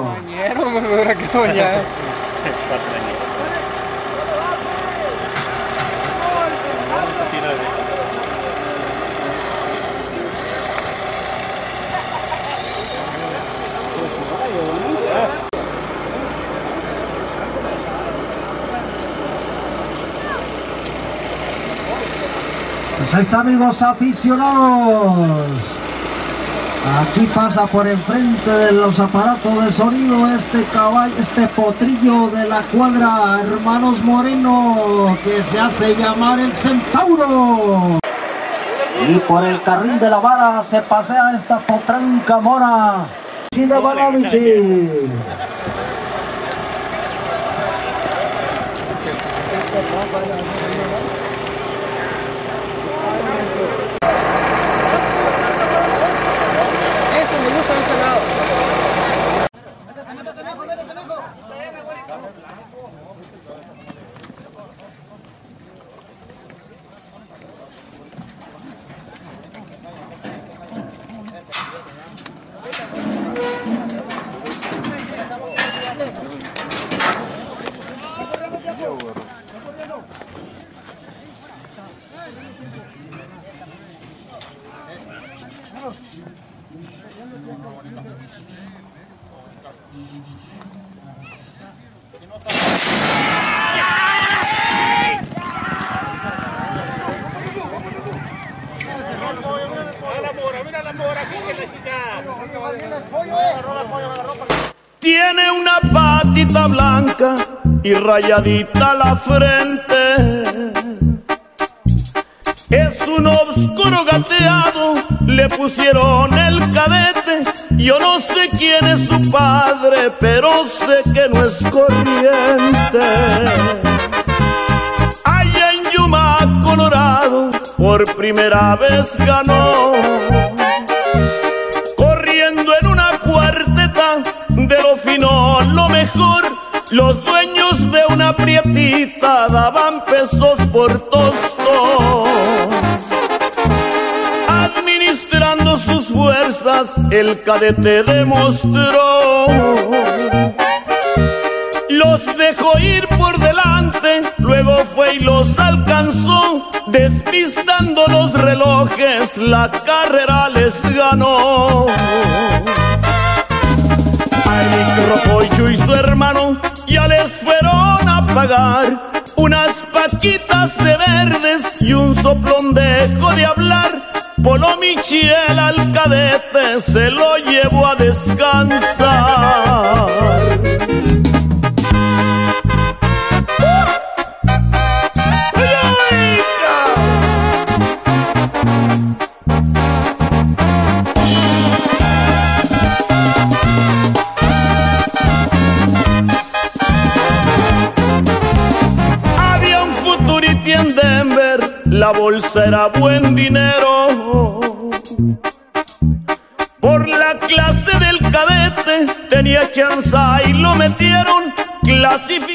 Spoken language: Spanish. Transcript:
Bañero, me hubiera que bañar. Pues ahí está amigos aficionados. Aquí pasa por enfrente de los aparatos de sonido este caballo, este potrillo de la cuadra Hermanos Moreno que se hace llamar el Centauro. Y por el carril de la vara se pasea esta potranca mora. Chile Balavichi. Esto me gusta de este lado. Tiene una patita blanca y rayadita la frente. Es un oscuro gateado, le pusieron el cadete. Yo no sé quién es su padre, pero sé que no es corriente. Allá en Yuma, Colorado, por primera vez ganó corriendo en una cuarteta de lo fino, lo mejor. Los dueños de una prietita daban pesos por tosto. El cadete demostró. Los dejó ir por delante, luego fue y los alcanzó, despistando los relojes, la carrera les ganó. Al micropocho y su hermano ya les fueron a pagar unas paquitas de verdes y un soplón dejo de hablar. Polo Michiel al cadete se lo llevó a descansar. La bolsa era buen dinero. Por la clase del cadete tenía chance y lo metieron clasificado.